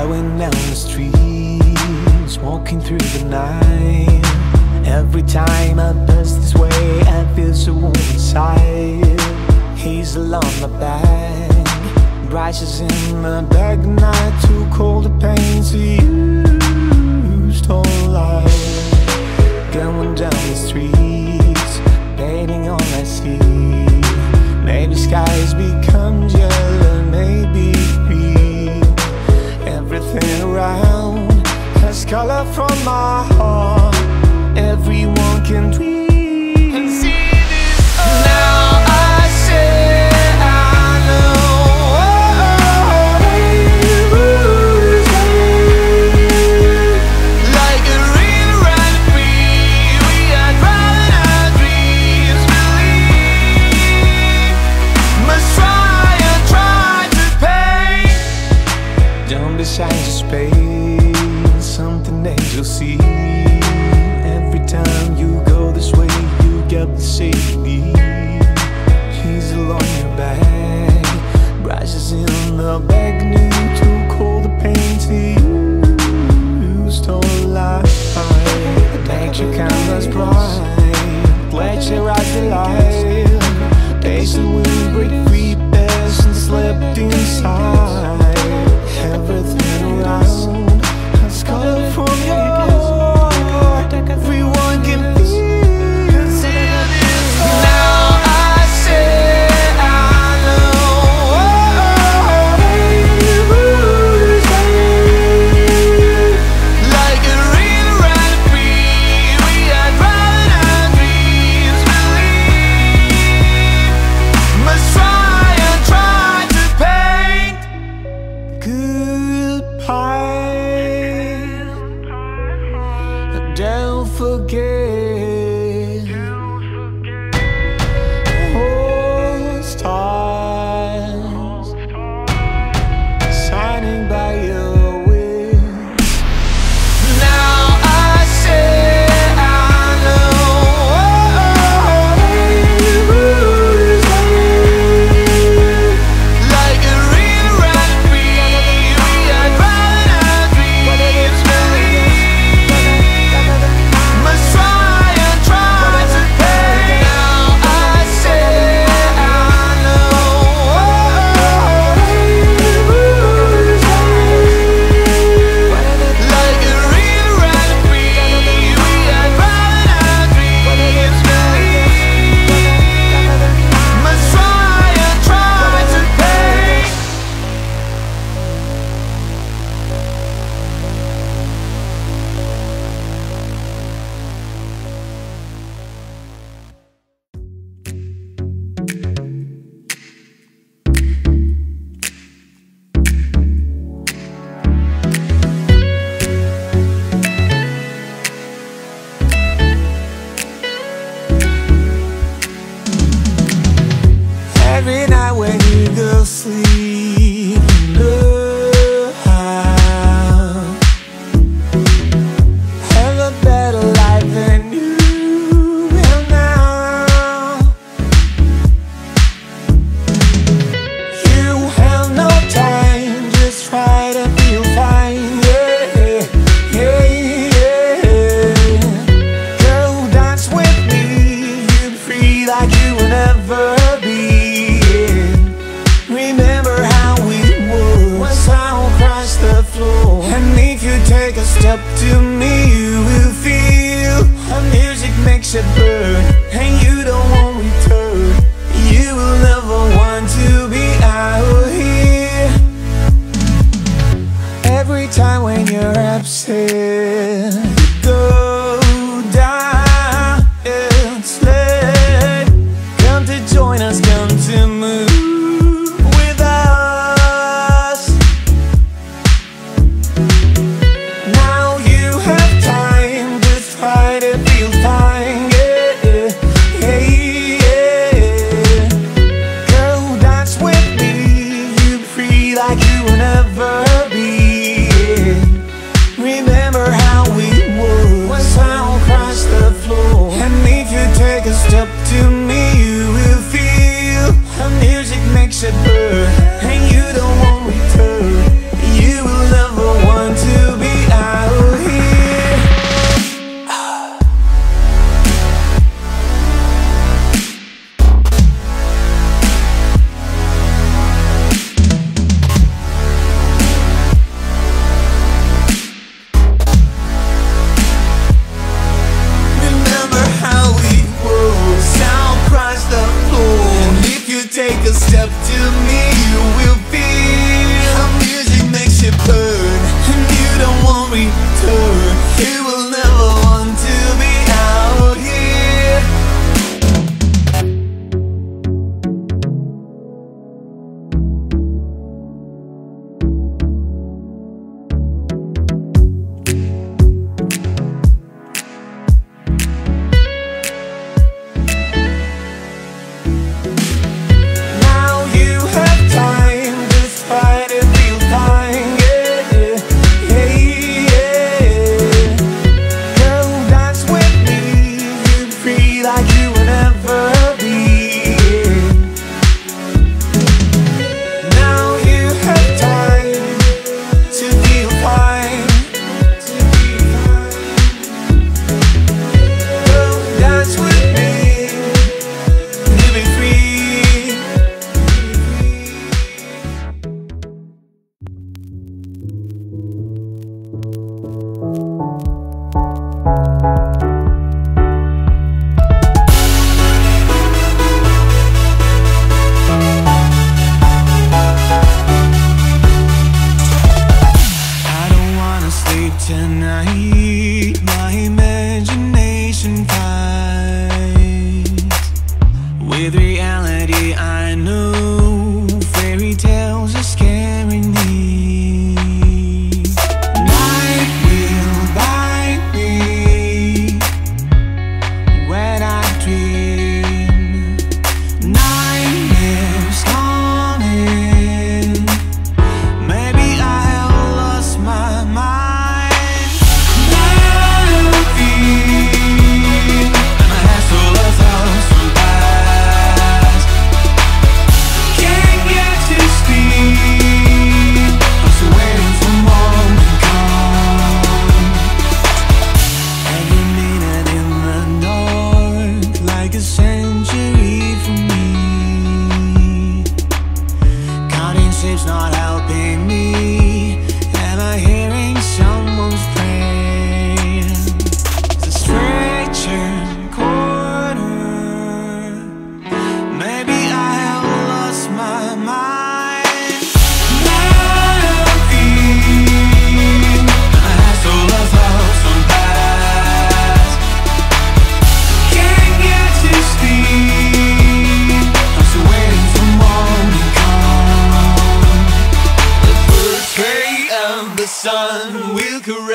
Going down the street, walking through the night. Every time I pass this way, I feel so warm inside. Hazel on my back, rises in my bag. Not too cold to pain to use to life Going down the streets, painting all I see Maybe skies become just ground has color from my heart. Everyone can dream take a step to me, you will feel. Our music makes it burn, and you don't want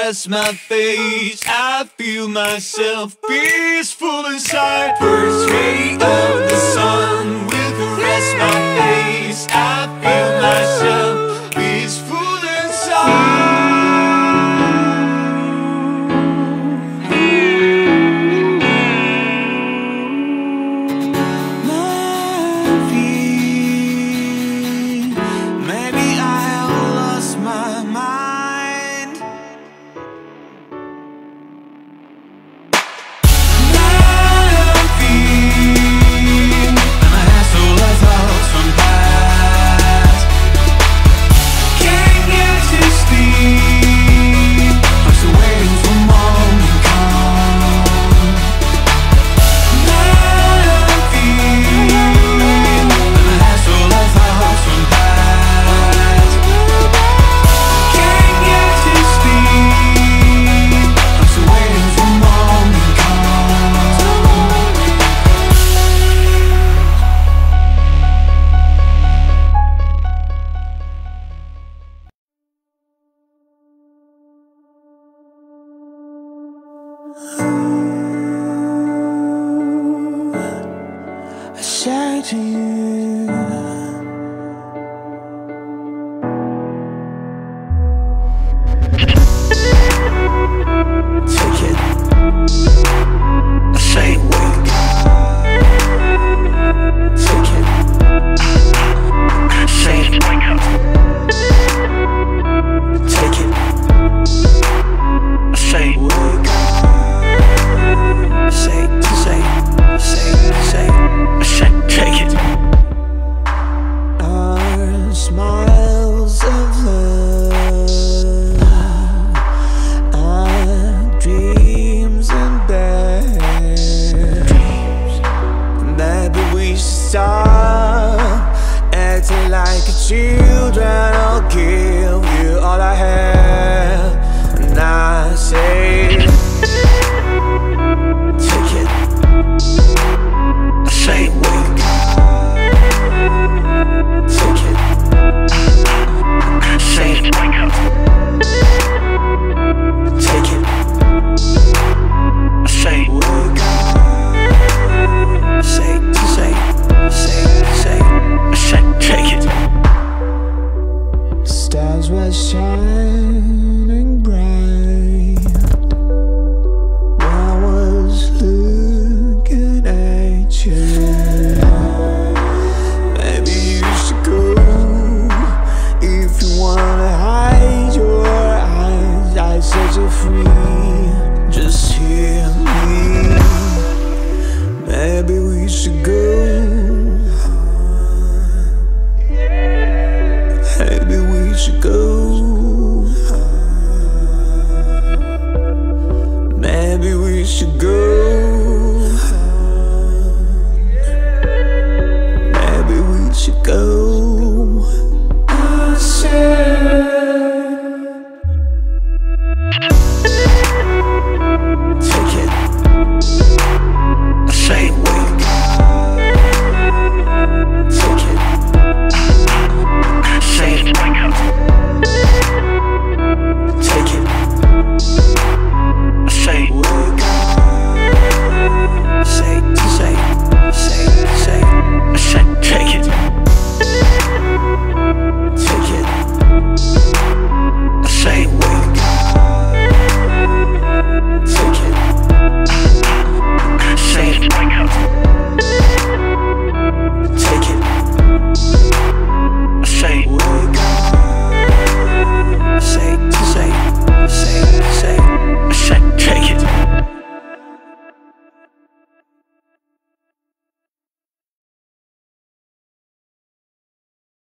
caress my face. I feel myself peaceful inside. First ray of the sun will caress my face. I feel myself Say.